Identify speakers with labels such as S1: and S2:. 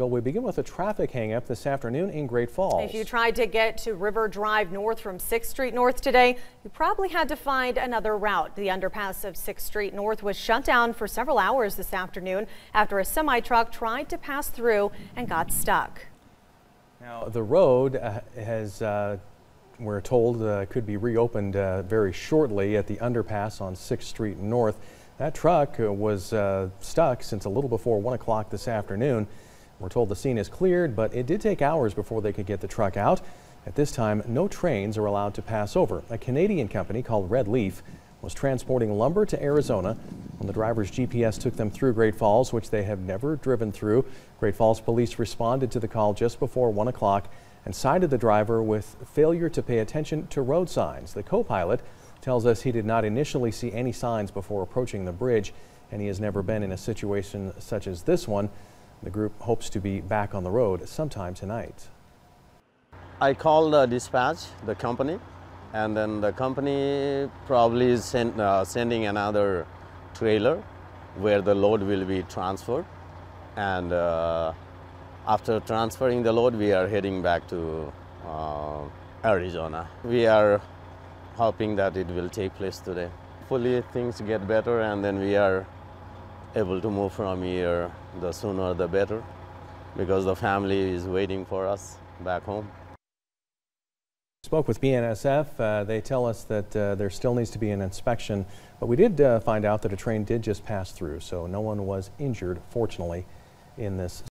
S1: We begin with a traffic hangup this afternoon in Great Falls.
S2: If you tried to get to River Drive North from 6th Street North today, you probably had to find another route. The underpass of 6th Street North was shut down for several hours this afternoon after a semi truck tried to pass through and got stuck.
S1: Now, the road uh, has, uh, we're told, uh, could be reopened uh, very shortly at the underpass on 6th Street North. That truck uh, was uh, stuck since a little before 1 o'clock this afternoon. We're told the scene is cleared, but it did take hours before they could get the truck out. At this time, no trains are allowed to pass over. A Canadian company called Red Leaf was transporting lumber to Arizona when the driver's GPS took them through Great Falls, which they have never driven through. Great Falls police responded to the call just before 1 o'clock and cited the driver with failure to pay attention to road signs. The co-pilot tells us he did not initially see any signs before approaching the bridge, and he has never been in a situation such as this one. The group hopes to be back on the road sometime tonight.
S3: I called the dispatch, the company, and then the company probably is send, uh, sending another trailer where the load will be transferred. And uh, after transferring the load, we are heading back to uh, Arizona. We are hoping that it will take place today. Hopefully things get better and then we are able to move from here, the sooner the better, because the family is waiting for us back home.
S1: Spoke with BNSF. Uh, they tell us that uh, there still needs to be an inspection, but we did uh, find out that a train did just pass through, so no one was injured, fortunately, in this